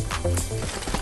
すいません。